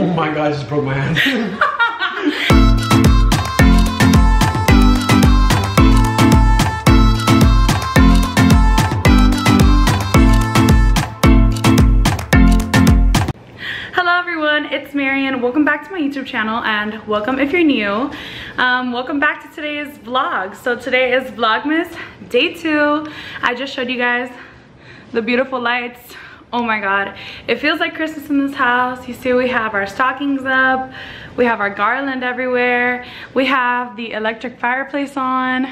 Oh my god, I just broke my hand. Hello everyone, it's Marian. Welcome back to my YouTube channel and welcome if you're new. Um, welcome back to today's vlog. So today is Vlogmas day two. I just showed you guys the beautiful lights. Oh my God, it feels like Christmas in this house. You see we have our stockings up, we have our garland everywhere, we have the electric fireplace on.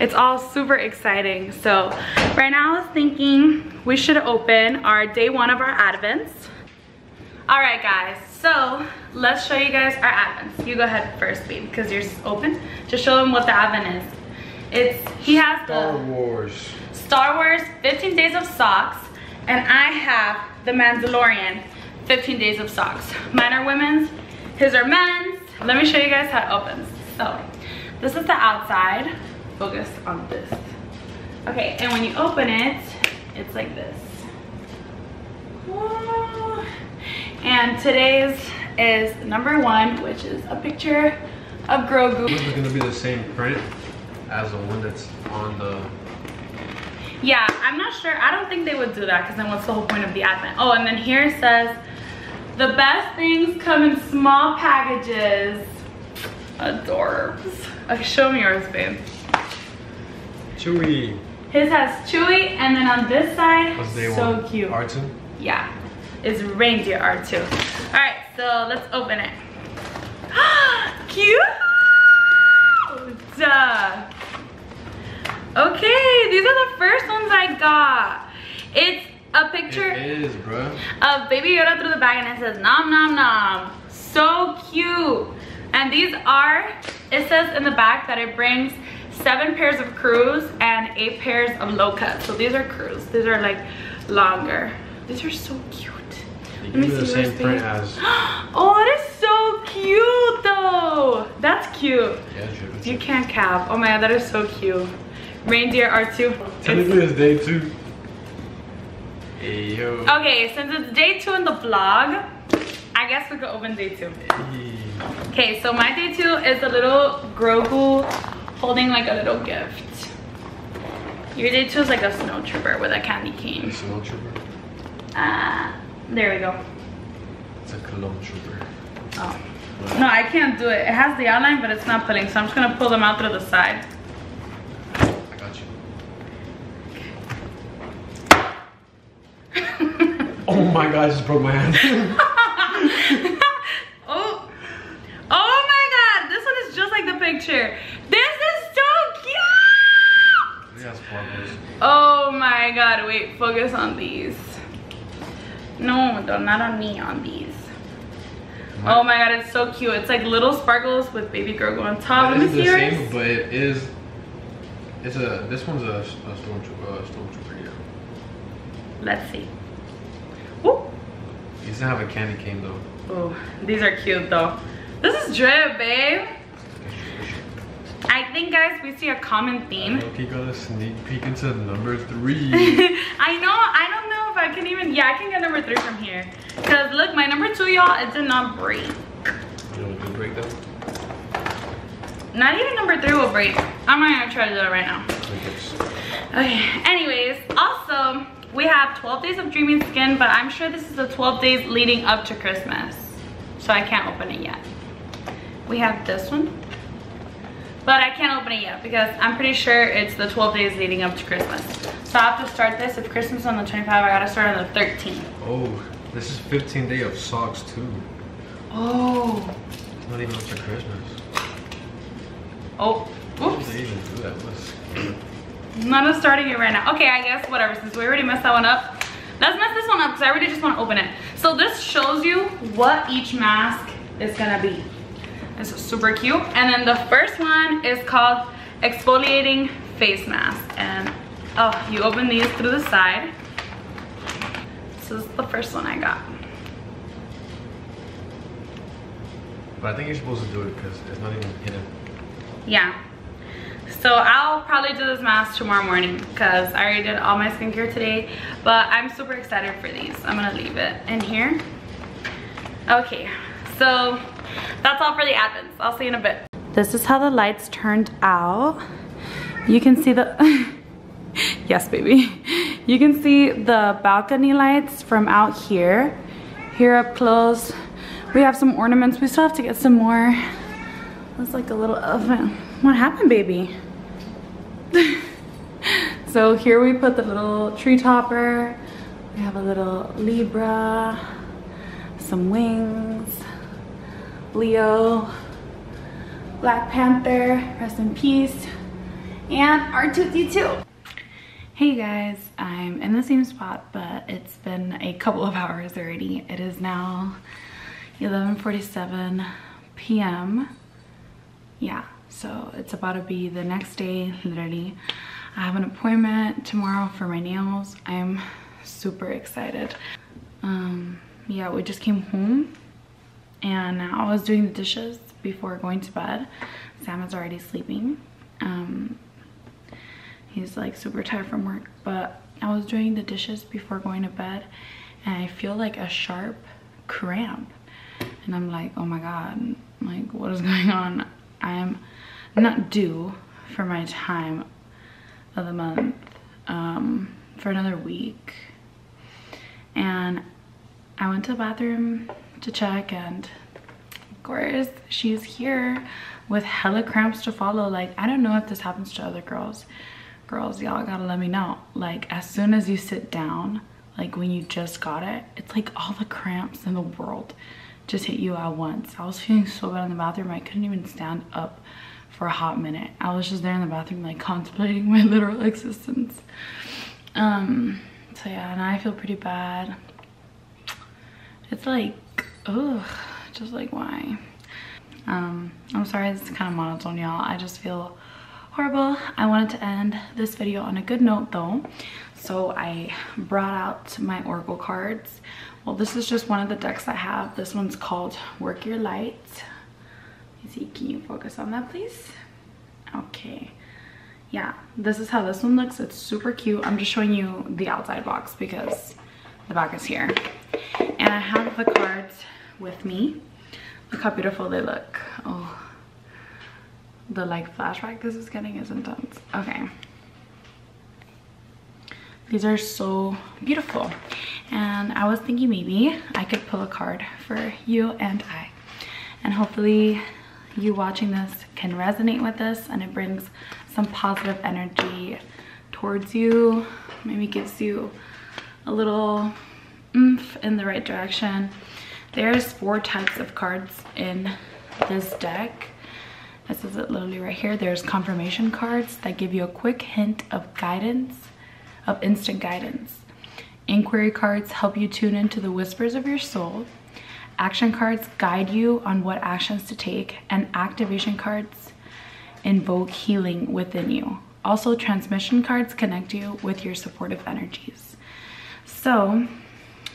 It's all super exciting. So right now I was thinking we should open our day one of our advents. All right, guys, so let's show you guys our advents. You go ahead first, babe, because yours is open. Just show them what the advent is. It's, he has Star the Wars. Star Wars 15 Days of Socks, and I have the Mandalorian 15 Days of Socks. Mine are women's, his are men's. Let me show you guys how it opens. So, this is the outside. Focus on this. Okay, and when you open it, it's like this. And today's is number one, which is a picture of Grogu. This is gonna be the same print as the one that's on the. Yeah, I'm not sure. I don't think they would do that because then what's the whole point of the advent? Oh, and then here it says, the best things come in small packages. Adorbs. Okay, show me yours, babe. Chewy. His has Chewy, and then on this side, so one? cute. R2? Yeah, it's reindeer R2. All right, so let's open it. Cute! Duh. Okay, these are the first ones I got. It's a picture It is, of Baby Yoda through the bag and it says nom nom nom. So cute. And these are, it says in the back that it brings seven pairs of crews and eight pairs of low cut. So these are crews. These are like longer. These are so cute. Let me you the same print as. Oh, that is so cute though. That's cute. Yeah, You can't cap. Oh my god, that is so cute. Reindeer R2. It's- Technically, it's day two. Hey, yo. Okay, since it's day two in the vlog, I guess we could open day two. Hey. Okay, so my day two is a little Grogu holding like a little gift. Your day two is like a snow trooper with a candy cane. It's a clone trooper. Ah, there we go. It's a clone trooper. Oh. No, I can't do it. It has the outline, but it's not pulling, so I'm just gonna pull them out through the side. I got you. Oh my god, I just broke my hand. oh, oh my god, this one is just like the picture. This is so cute! It. Oh my god, wait, focus on these. No, don't, not on me, on these. Oh my god, it's so cute. It's like little sparkles with baby Grogu on top. Let me the yours. same, but it is. It's a. This one's a, a stormtrooper. Uh, stormtrooper. Yeah. Let's see. Woo. He doesn't have a candy cane though. Oh, these are cute though. This is drip, babe. I think, guys, we see a common theme. Look, he got a sneak peek into number three. I know, I don't know if I can even, yeah, I can get number three from here. Cause look, my number two, y'all, it did not break. you know, break them. Not even number three will break. I'm not gonna try to do it right now. Like. Okay, anyways, also, we have 12 days of dreaming skin, but I'm sure this is the 12 days leading up to Christmas. So I can't open it yet. We have this one. But I can't open it yet because I'm pretty sure it's the 12 days leading up to Christmas. So I have to start this. If Christmas is on the 25th, I gotta start on the 13th. Oh, this is 15 day of socks too. Oh. It's not even up to Christmas. Oh. How Oops. did they even do that? I'm not starting it right now. Okay, I guess whatever, since we already messed that one up. Let's mess this one up because I really just want to open it. So this shows you what each mask is gonna be. It's super cute. And then the first one is called exfoliating face mask. And oh, you open these through the side. So this is the first one I got. But I think you're supposed to do it because it's not even hidden. Yeah. So I'll probably do this mask tomorrow morning because I already did all my skincare today. But I'm super excited for these. I'm gonna leave it in here. Okay, So that's all for the advents. I'll see you in a bit. This is how the lights turned out. You can see the, yes baby. You can see the balcony lights from out here. Here up close. We have some ornaments. We still have to get some more. It's like a little oven. What happened, baby? so here we put the little tree topper. We have a little Libra, some wings, Leo, Black Panther, rest in peace, and our Tootsie too. Hey guys, I'm in the same spot, but it's been a couple of hours already. It is now 11.47 p.m. Yeah, so it's about to be the next day, literally. I have an appointment tomorrow for my nails. I'm super excited. Um, yeah, we just came home and I was doing the dishes before going to bed. Sam is already sleeping. Um, he's like super tired from work, but I was doing the dishes before going to bed and I feel like a sharp cramp. And I'm like, oh my God, like what is going on? I'm not due for my time of the month um, for another week. And I went to the bathroom to check and of course she's here with hella cramps to follow. Like, I don't know if this happens to other girls. Girls, y'all gotta let me know. Like, as soon as you sit down, like when you just got it, it's like all the cramps in the world just hit you at once. I was feeling so bad in the bathroom. I couldn't even stand up for a hot minute. I was just there in the bathroom like contemplating my literal existence. Um, so yeah, and I feel pretty bad. It's like, ugh, just like why? Um, I'm sorry this is kind of monotone y'all. I just feel horrible. I wanted to end this video on a good note though. So I brought out my Oracle cards. Well, this is just one of the decks I have. This one's called Work Your Light see can you focus on that please okay yeah this is how this one looks it's super cute i'm just showing you the outside box because the back is here and i have the cards with me look how beautiful they look oh the like flashback this is getting is intense. Okay. These are so beautiful. And i was thinking maybe i could pull a card for you and i. And hopefully you watching this can resonate with this and it brings some positive energy towards you maybe gives you a little oomph in the right direction. There's four types of cards in this deck this is it literally right here there's confirmation cards that give you a quick hint of guidance of instant guidance inquiry cards help you tune into the whispers of your soul Action cards guide you on what actions to take and activation cards invoke healing within you. Also, transmission cards connect you with your supportive energies. So,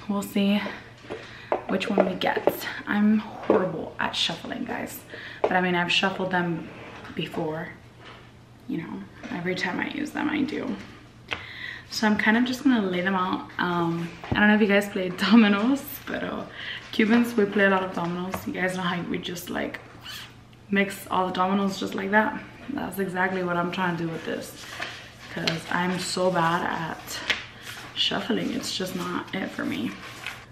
we'll see which one we get. I'm horrible at shuffling, guys. But I mean, I've shuffled them before. You know, every time I use them, I do. So I'm kind of just gonna lay them out. Um, I don't know if you guys play dominoes, but uh, Cubans, we play a lot of dominoes. You guys know how we just like mix all the dominoes just like that. That's exactly what I'm trying to do with this because I'm so bad at shuffling. It's just not it for me.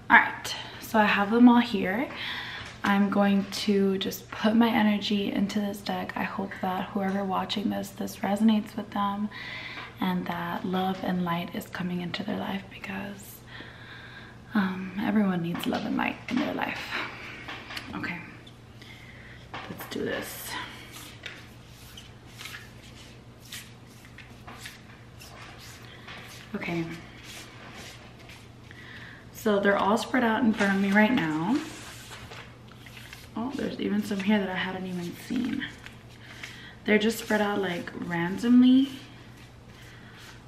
All right, so I have them all here. I'm going to just put my energy into this deck. I hope that whoever watching this, this resonates with them and that love and light is coming into their life because um, everyone needs love and light in their life. Okay, let's do this. Okay, so they're all spread out in front of me right now. Oh, there's even some here that I hadn't even seen. They're just spread out like randomly.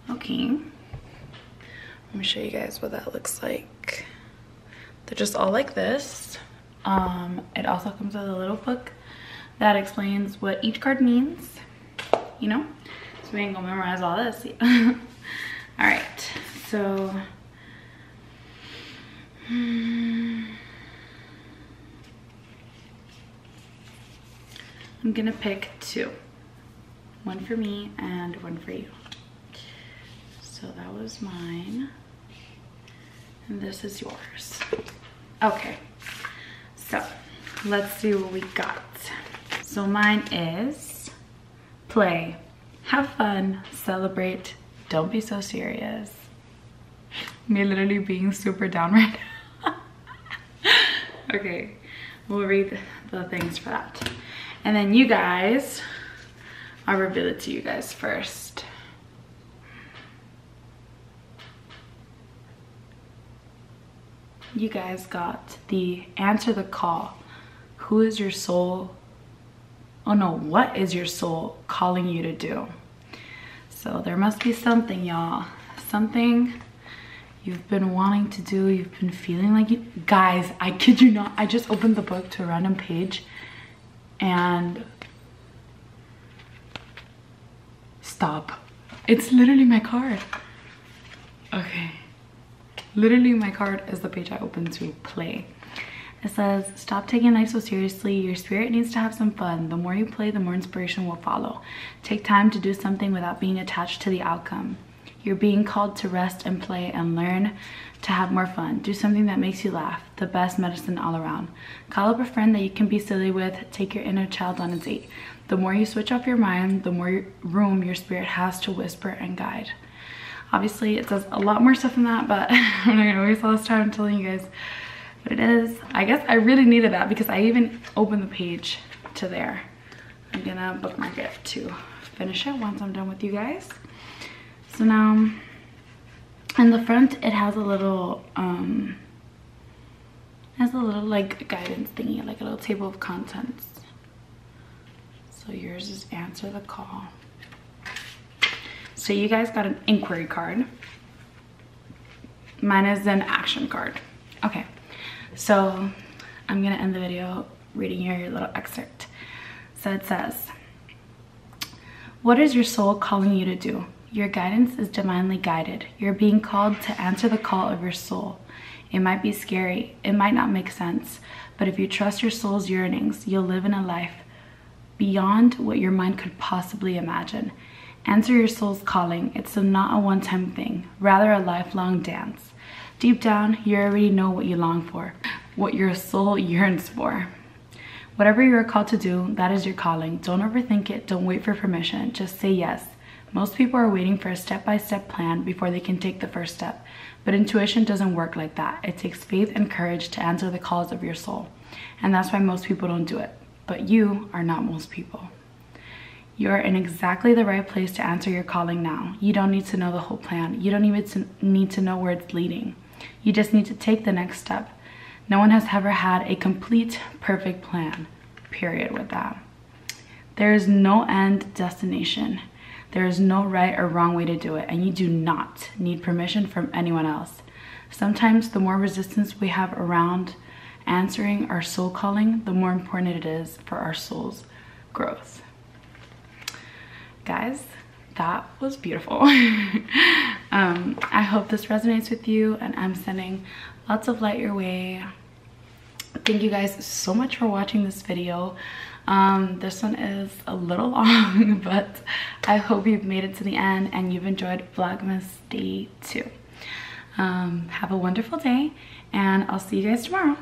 Okay. Let me show you guys what that looks like. They're just all like this. Um, it also comes with a little book that explains what each card means, you know? So we ain't gonna memorize all this. all right, so. I'm gonna pick two. One for me and one for you. So that was mine. And this is yours. Okay, so let's see what we got. So mine is play, have fun, celebrate, don't be so serious. Me literally being super down right now. okay, we'll read the things for that. And then you guys, I'll reveal it to you guys first. You guys got the answer the call. Who is your soul? Oh no, what is your soul calling you to do? So there must be something, y'all. Something you've been wanting to do, you've been feeling like you guys, I kid you not, I just opened the book to a random page and stop. It's literally my card. Okay. Literally my card is the page I opened to play. It says, stop taking life so seriously. Your spirit needs to have some fun. The more you play, the more inspiration will follow. Take time to do something without being attached to the outcome. You're being called to rest and play and learn to have more fun. Do something that makes you laugh. The best medicine all around. Call up a friend that you can be silly with. Take your inner child on a date. The more you switch off your mind, the more room your spirit has to whisper and guide. Obviously, it says a lot more stuff than that, but I'm not gonna waste all this time telling you guys what it is. I guess I really needed that because I even opened the page to there. I'm gonna bookmark it to finish it once I'm done with you guys. So now, in the front, it has a little, um, has a little like guidance thingy, like a little table of contents. So yours is answer the call. So you guys got an inquiry card. Mine is an action card. Okay, so I'm gonna end the video reading your little excerpt. So it says, what is your soul calling you to do? Your guidance is divinely guided. You're being called to answer the call of your soul. It might be scary, it might not make sense, but if you trust your soul's yearnings, you'll live in a life beyond what your mind could possibly imagine. Answer your soul's calling. It's not a one-time thing, rather a lifelong dance. Deep down, you already know what you long for, what your soul yearns for. Whatever you are called to do, that is your calling. Don't overthink it. Don't wait for permission. Just say yes. Most people are waiting for a step-by-step -step plan before they can take the first step. But intuition doesn't work like that. It takes faith and courage to answer the calls of your soul. And that's why most people don't do it. But you are not most people. You're in exactly the right place to answer your calling now. You don't need to know the whole plan. You don't even need to know where it's leading. You just need to take the next step. No one has ever had a complete, perfect plan, period with that. There is no end destination. There is no right or wrong way to do it, and you do not need permission from anyone else. Sometimes the more resistance we have around answering our soul calling, the more important it is for our soul's growth. Guys, that was beautiful. um, I hope this resonates with you, and I'm sending lots of light your way. Thank you guys so much for watching this video. Um, this one is a little long, but I hope you've made it to the end and you've enjoyed Vlogmas Day 2. Um, have a wonderful day, and I'll see you guys tomorrow.